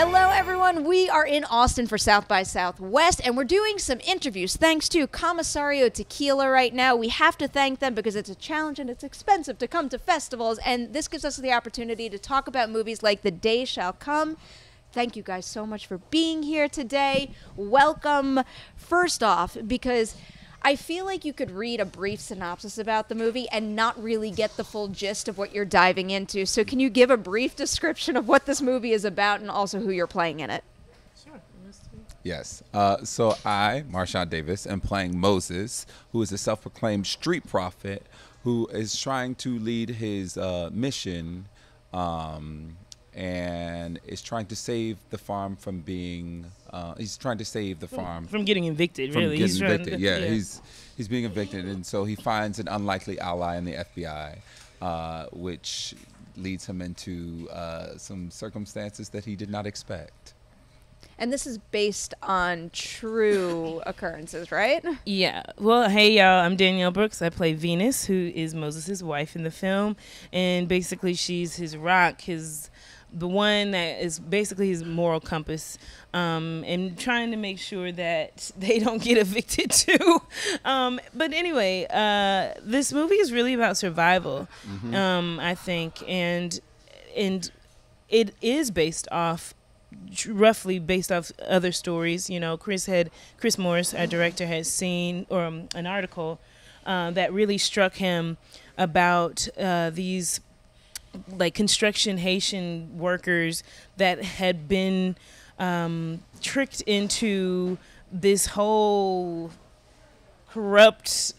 Hello, everyone. We are in Austin for South by Southwest, and we're doing some interviews thanks to Comisario Tequila right now. We have to thank them because it's a challenge and it's expensive to come to festivals, and this gives us the opportunity to talk about movies like The Day Shall Come. Thank you guys so much for being here today. Welcome, first off, because I feel like you could read a brief synopsis about the movie and not really get the full gist of what you're diving into. So, can you give a brief description of what this movie is about and also who you're playing in it? Yes. Uh, so I, Marchánt Davis, am playing Moses, who is a self-proclaimed street prophet who is trying to lead his uh, mission um, and is trying to save the farm from being. Uh, he's trying to save the farm from getting evicted. from Really, getting he's trying evicted. to- yeah, he's he's being evicted, and so he finds an unlikely ally in the FBI, uh, which leads him into uh, some circumstances that he did not expect. And this is based on true occurrences, right? Yeah. Well, hey y'all, I'm Danielle Brooks. I play Venus, who is Moses' wife in the film, and basically she's his rock, his the one that is basically his moral compass, um, and trying to make sure that they don't get evicted too. Um, but anyway, uh, this movie is really about survival, um, I think, and and it is based off roughly based off other stories. You know, Chris had Chris Morris, our director, has seen or um, an article uh, that really struck him about uh, these like construction Haitian workers that had been um, tricked into this whole corrupt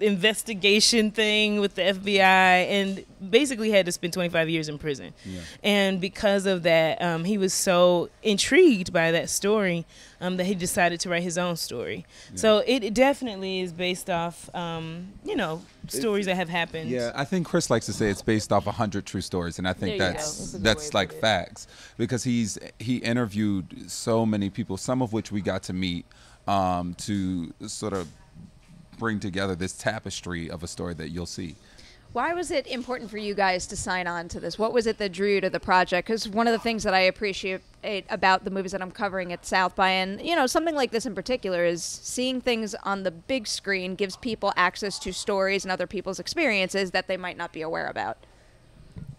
investigation thing with the FBI and basically had to spend 25 years in prison. And because of that, um, he was so intrigued by that story um, that he decided to write his own story. So it, it definitely is based off, um, you know, stories that have happened. Yeah, I think Chris likes to say it's based off hundred true stories, and I think There you go. that's That's a good way that's like facts because he's he interviewed so many people, some of which we got to meet, um, to sort of bring together this tapestry of a story that you'll see. Why was it important for you guys to sign on to this? What was it that drew you to the project? Because one of the things that I appreciate about the movies that I'm covering at South by, and you know, something like this in particular, is seeing things on the big screen gives people access to stories and other people's experiences that they might not be aware about.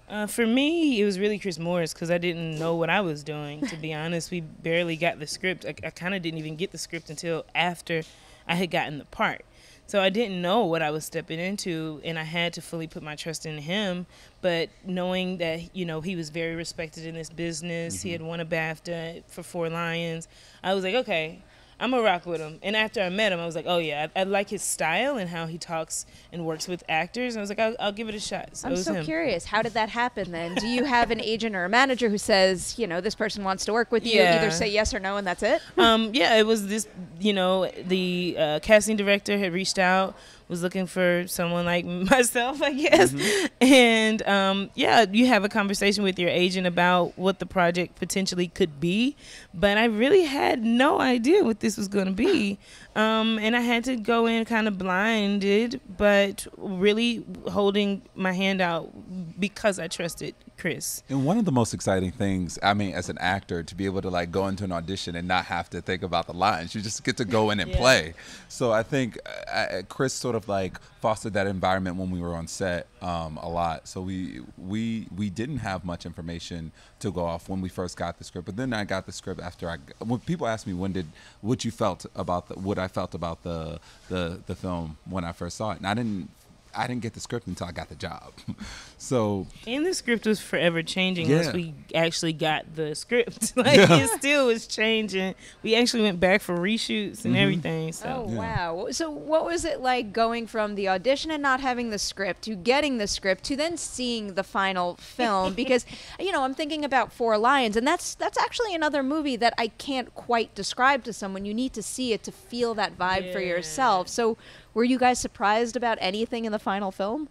Uh, for me, it was really Chris Morris because I didn't know what I was doing. To be honest, we barely got the script. I, I kind of didn't even get the script until after I had gotten the part. So I didn't know what I was stepping into, and I had to fully put my trust in him. But knowing that you know he was very respected in this business, he mm-hmm. had won a BAFTA for Four Lions. I was like, okay, I'm gonna rock with him. And after I met him, I was like, oh yeah, I, I like his style and how he talks and works with actors. And I was like, I'll, I'll give it a shot. So I'm was so him. curious. How did that happen then? Do you have an agent or a manager who says, you know, this person wants to work with you? Yeah. Either say yes or no, and that's it? um, yeah, it was this. You know, the uh, casting director had reached out, was looking for someone like myself, I guess. And um, yeah, you have a conversation with your agent about what the project potentially could be. But I really had no idea what this was going to be. Um, and I had to go in kind of blinded, but really holding my hand out because I trusted Chris. And one of the most exciting things, I mean, as an actor, to be able to like go into an audition and not have to think about the lines, you just get to go in and Yeah. play. So I think uh, uh, Chris sort of like fostered that environment when we were on set um, a lot. So we we we didn't have much information to go off when we first got the script, but then I got the script after I. When people ask me when did what you felt about the, what I felt about the the the film when I first saw it, and I didn't. I didn't get the script until I got the job. so And the script was forever changing once we actually got the script. like it still was changing. We actually went back for reshoots and mm-hmm. everything. So Oh wow! So what was it like going from the audition and not having the script to getting the script to then seeing the final film? Because you know I'm thinking about Four Lions, and that's that's actually another movie that I can't quite describe to someone. You need to see it to feel that vibe for yourself. So were you guys surprised about anything in the final film?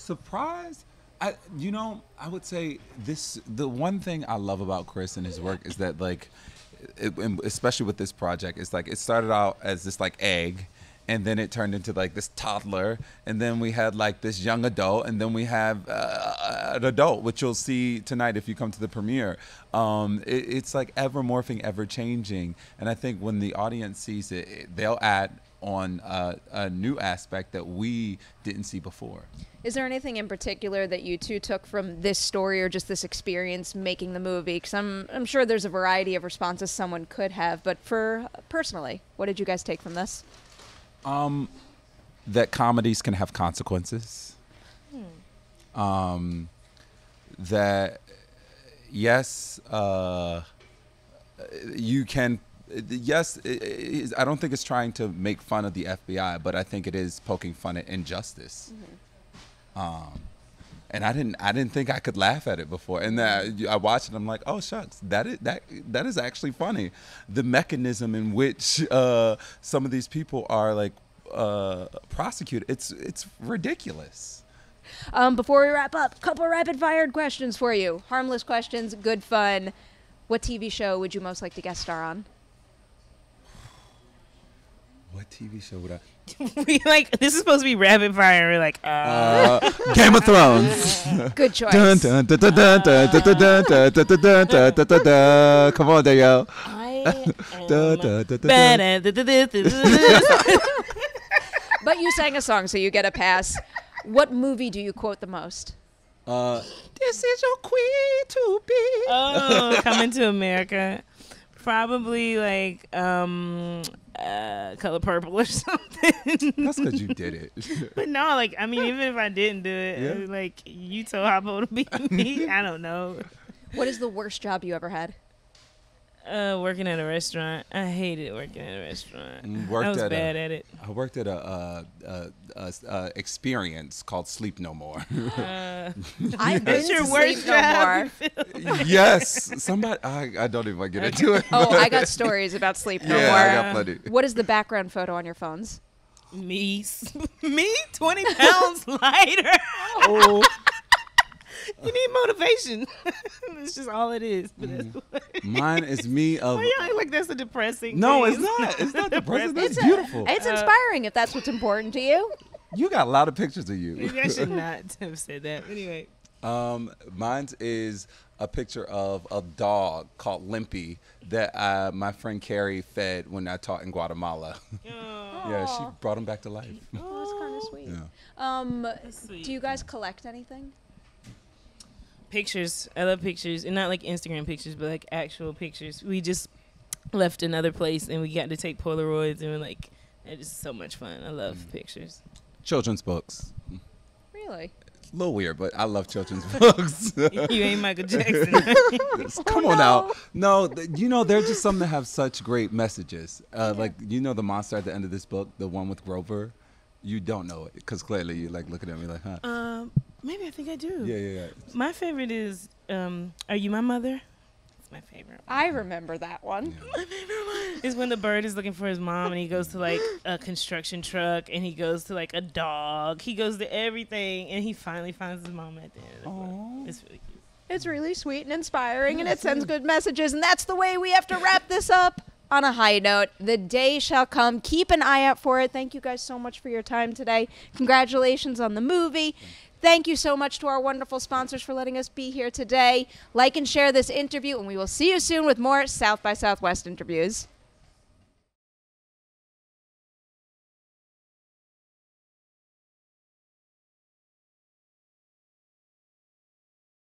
Surprise? I, you know, I would say this. The one thing I love about Chris and his work is that, like, it, especially with this project, it's like it started out as this like egg, and then it turned into like this toddler, and then we had like this young adult, and then we have uh, an adult, which you'll see tonight if you come to the premiere. Um, it, it's like ever morphing, ever changing, and I think when the audience sees it they'll add on a, a new aspect that we didn't see before. Is there anything in particular that you two took from this story or just this experience making the movie? Because I'm, I'm sure there's a variety of responses someone could have, but for personally, what did you guys take from this? Um, that comedies can have consequences. Um, that yes, uh, you can. Yes, it, it, I don't think it's trying to make fun of the FBI, but I think it is poking fun at injustice. Um, and I didn't, I didn't think I could laugh at it before. And then I, I watched it, I'm like, oh shucks, that is that that is actually funny. The mechanism in which uh, some of these people are like uh, prosecuted, it's it's ridiculous. Um, before we wrap up, couple rapid fired questions for you. Harmless questions, good fun. What TV show would you most like to guest star on? What TV show would I? we like this is supposed to be rapid fire. We're like, uh, Uh, Game of Thrones. Good choice. Dun, dun, dun, dun, dun, dun, dun, dun, dun, dun, dun, dun, dun, dun, dun, dun. Come on, Danielle. But you sang a song, so you get a pass. What movie do you quote the most? Uh, this is your queen to be. oh, coming to America. Probably like um uh color purple or something. That's because you did it. But no, like I mean, even if I didn't do it, Yeah. like you told Harpo to be me. I don't know. What is the worst job you ever had? Uh, working at a restaurant. I hated working at a restaurant. Worked I was at a- bad at it. I worked at a, uh uh uh uh experience called Sleep No More. Uh, I've been your to worst Sleep No. More. yes, somebody. I, I don't even want to get into it. Oh, I got stories about Sleep No yeah, More. I got plenty. What is the background photo on your phones? me, me, twenty pounds lighter. Oh, You need motivation. That's just all it is. But that's mine is me of. Why y'all act like that's a depressing. No, thing? it's not. It's not depressing. That's It's a- beautiful. It's inspiring if that's what's important to you. You got a lot of pictures of you. Maybe I should not have said that. Anyway. Um, mine is a picture of a dog called Limpy that uh, my friend Carrie fed when I taught in Guatemala. yeah, she brought him back to life. Oh, that's kind of sweet. Yeah. Um, sweet. do you guys collect anything? Pictures. I love pictures, and not like Instagram pictures, but like actual pictures. We just left another place, and we got to take Polaroids, and we're like, it's just so much fun. I love Mm. pictures. Children's books. Really? A little weird, but I love children's books. you ain't Michael Jackson. Come on now. No, th- you know, they're just some that have such great messages. Uh, Like, you know, the monster at the end of this book, the one with Grover? You don't know it because clearly you like looking at me like, huh? um, maybe I think I do. Yeah, yeah, yeah. My favorite is um, "Are You My Mother?" It's my favorite. One. I remember that one. Yeah. My favorite one is when the bird is looking for his mom, and he goes to like a construction truck, and he goes to like a dog. He goes to everything, and he finally finds his mom at the end of the book. It's really cute. It's really sweet and inspiring, and it sends good messages. And that's the way we have to wrap this up on a high note. The day shall come. Keep an eye out for it. Thank you guys so much for your time today. Congratulations on the movie. Thank you so much to our wonderful sponsors for letting us be here today. Like and share this interview, and we will see you soon with more South by Southwest interviews.